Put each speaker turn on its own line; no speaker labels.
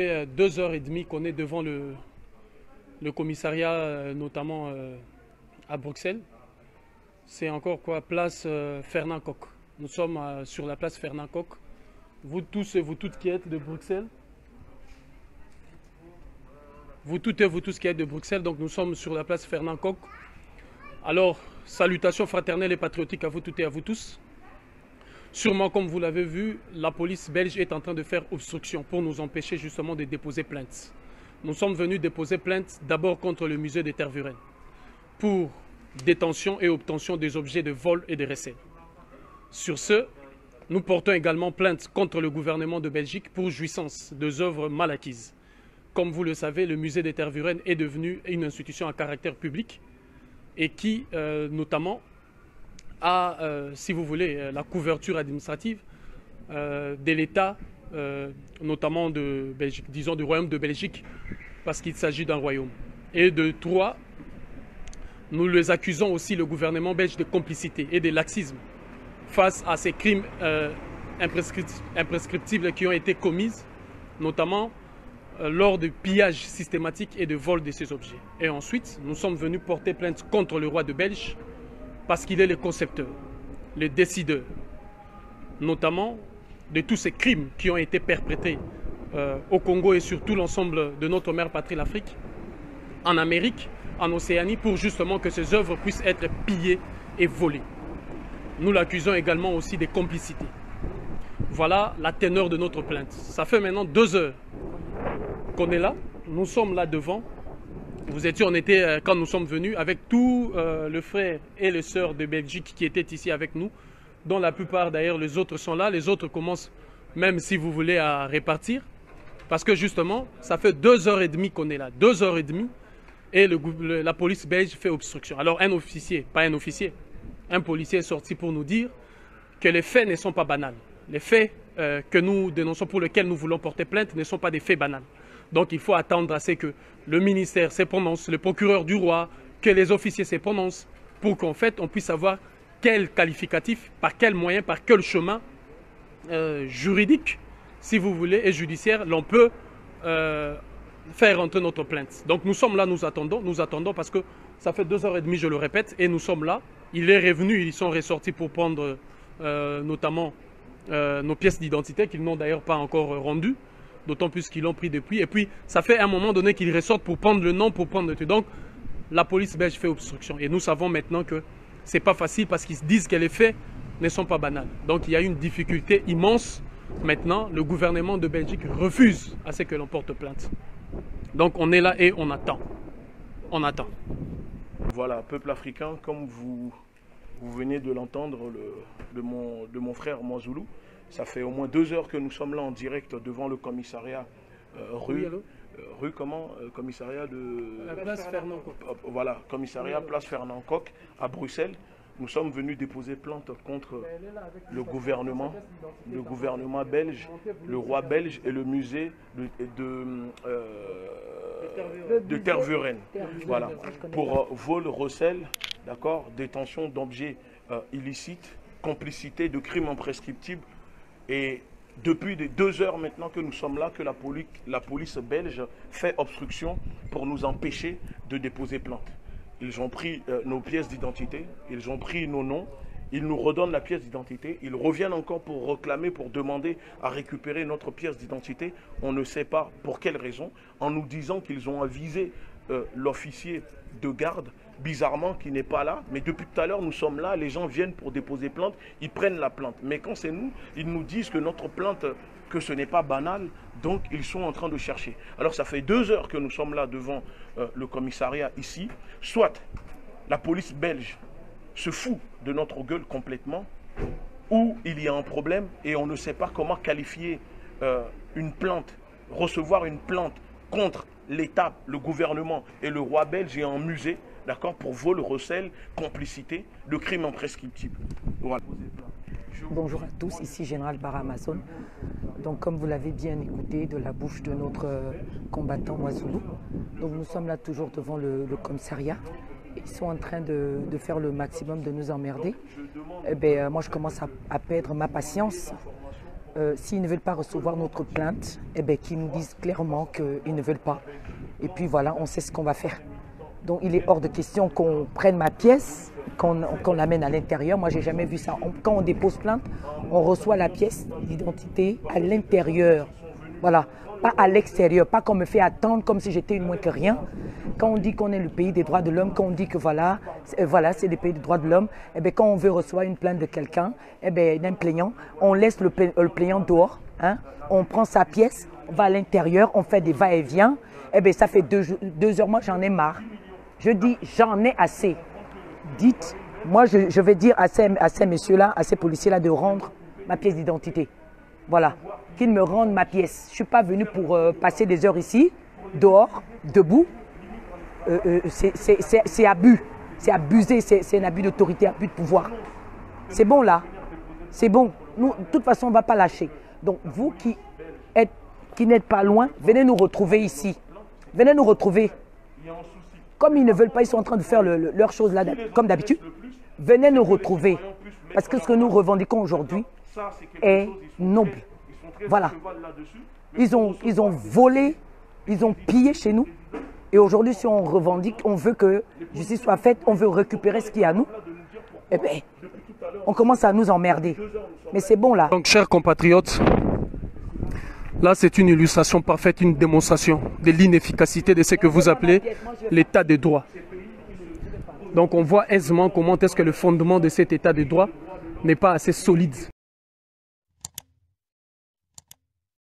fait deux heures et demie qu'on est devant le, le commissariat, euh, notamment euh, à Bruxelles. C'est encore quoi Place euh, Fernand Koch. Nous sommes sur la place Fernand Koch. Vous tous et vous toutes qui êtes de Bruxelles. Vous toutes et vous tous qui êtes de Bruxelles. Donc nous sommes sur la place Fernand Koch. Alors, salutations fraternelles et patriotiques à vous toutes et à vous tous. Sûrement, comme vous l'avez vu, la police belge est en train de faire obstruction pour nous empêcher justement de déposer plainte. Nous sommes venus déposer plainte d'abord contre le musée des Tervuren pour détention et obtention des objets de vol et de recel. Sur ce, nous portons également plainte contre le gouvernement de Belgique pour jouissance de œuvres mal acquises. Comme vous le savez, le musée des Tervuren est devenu une institution à caractère public et qui, euh, notamment, a, euh, si vous voulez, euh, la couverture administrative euh, de l'État, notamment de disons du Royaume de Belgique, parce qu'il s'agit d'un royaume. Et de trois, nous les accusons aussi, le gouvernement belge, de complicité et de laxisme face à ces crimes imprescriptibles qui ont été commis, notamment lors de pillages systématiques et de vols de ces objets. Et ensuite, nous sommes venus porter plainte contre le roi de Belge parce qu'il est le concepteur, le décideur, notamment de tous ces crimes qui ont été perpétrés euh, au Congo et sur tout l'ensemble de notre mère patrie, l'Afrique, en Amérique, en Océanie, pour justement que ces œuvres puissent être pillées et volées. Nous l'accusons également aussi des complicités. Voilà la teneur de notre plainte. Ça fait maintenant deux heures qu'on est là. Nous sommes là devant vous étiez, on était, euh, quand nous sommes venus, avec tous euh, le frère et les sœurs de Belgique qui étaient ici avec nous, dont la plupart d'ailleurs, les autres sont là. Les autres commencent, même si vous voulez, à répartir. Parce que justement, ça fait deux heures et demie qu'on est là. Deux heures et demie. Et la police belge fait obstruction. Alors un officier, pas un officier, un policier est sorti pour nous dire que les faits ne sont pas banals. Les faits euh, que nous dénonçons, pour lesquels nous voulons porter plainte, ne sont pas des faits banals. Donc il faut attendre à ce que le ministère se prononce, le procureur du roi, que les officiers se prononcent, pour qu'en fait on puisse savoir quel qualificatif, par quel moyen, par quel chemin euh, juridique, si vous voulez, et judiciaire, l'on peut euh, faire entrer notre plainte. Donc nous sommes là, nous attendons, nous attendons parce que ça fait deux heures et demie, je le répète, et nous sommes là. Il est revenu, ils sont ressortis pour prendre euh, notamment nos pièces d'identité qu'ils n'ont d'ailleurs pas encore rendues d'autant plus qu'ils l'ont pris depuis. Et puis, ça fait un moment donné qu'ils ressortent pour prendre le nom, pour prendre le truc. Donc, la police belge fait obstruction. Et nous savons maintenant que c'est pas facile parce qu'ils se disent que les faits ne sont pas banals. Donc, il y a une difficulté immense. Maintenant, le gouvernement de Belgique refuse à ce que l'on porte plainte. Donc, on est là et on attend. On attend.
Voilà, peuple africain, comme vous, vous venez de l'entendre de, mon, de mon frère Mozoulou, ça fait au moins deux heures que nous sommes là en direct devant le commissariat euh, rue. Euh, rue comment euh, Commissariat de.
La place Fernand Coq.
voilà, commissariat place Fernand Coq à Bruxelles. Nous sommes venus déposer plainte contre le gouvernement, le gouvernement belge, le roi belge et le musée de, de, Tervuren. Voilà, pour vol, recel, d'accord, détention d'objets illicites, complicité de crimes imprescriptibles et depuis deux heures maintenant que nous sommes là, que la police, la police belge fait obstruction pour nous empêcher de déposer plainte. Ils ont pris euh, nos pièces d'identité, ils ont pris nos noms, ils nous redonnent la pièce d'identité, ils reviennent encore pour réclamer, pour demander à récupérer notre pièce d'identité. On ne sait pas pour quelle raison, en nous disant qu'ils ont avisé euh, l'officier de garde bizarrement, qui n'est pas là. Mais depuis tout à l'heure, nous sommes là, les gens viennent pour déposer plainte, ils prennent la plainte. Mais quand c'est nous, ils nous disent que notre plainte, que ce n'est pas banal, donc ils sont en train de chercher. Alors ça fait deux heures que nous sommes là devant euh, le commissariat ici. Soit la police belge se fout de notre gueule complètement, ou il y a un problème et on ne sait pas comment qualifier euh, une plainte, recevoir une plainte contre l'État, le gouvernement et le roi belge et un musée d'accord, pour vol, recel, complicité, le crime imprescriptible.
Bonjour à tous, ici Général Baramazon. Donc comme vous l'avez bien écouté de la bouche de notre euh, combattant Oizoulou, donc nous sommes là toujours devant le, commissariat. Ils sont en train de, faire le maximum de nous emmerder. Eh bien, euh, moi, je commence à, perdre ma patience euh, s'ils ne veulent pas recevoir notre plainte, eh bien, qu'ils nous disent clairement qu'ils ne veulent pas. Et puis voilà, on sait ce qu'on va faire. Donc il est hors de question qu'on prenne ma pièce, qu'on l'amène à l'intérieur. Moi, j'ai jamais vu ça. quand on dépose plainte, on reçoit la pièce d'identité à l'intérieur. Voilà, pas à l'extérieur, pas qu'on me fait attendre comme si j'étais une moins que rien. Quand on dit qu'on est le pays des droits de l'homme, quand on dit que voilà, euh, voilà, c'est le pays des droits de l'homme, eh bien, quand on veut recevoir une plainte de quelqu'un, eh bien, d'un plaignant, on laisse le, le plaignant dehors, hein, on prend sa pièce, on va à l'intérieur, on fait des va-et-vient, eh bien, ça fait deux, heures, moi j'en ai marre. Je dis, j'en ai assez. Dites, moi je, vais dire à ces, à ces messieurs-là, à ces policiers-là de rendre ma pièce d'identité. Voilà, qu'ils me rendent ma pièce. Je ne suis pas venu pour euh, passer des heures ici, dehors, debout. Euh, euh, c'est abus, c'est abusé, c'est un abus d'autorité, abus de pouvoir. C'est bon là, c'est bon. Nous, de toute façon, on ne va pas lâcher. Donc vous qui êtes, qui n'êtes pas loin, venez nous retrouver ici. Venez nous retrouver. Comme ils ne veulent pas, ils sont en train de faire leurs choses là, comme d'habitude. Venez nous retrouver. Parce que ce que nous revendiquons aujourd'hui est noble. Voilà. Ils ont, ils ont volé, ils ont pillé chez nous. Et aujourd'hui, si on revendique, on veut que justice soit faite, on veut récupérer ce qui est à nous, eh bien, on commence à nous emmerder. Mais c'est bon là.
Donc, chers compatriotes, Là, c'est une illustration parfaite, une démonstration de l'inefficacité de ce que vous appelez l'état de droit. Donc on voit aisément comment est-ce que le fondement de cet état de droit n'est pas assez solide.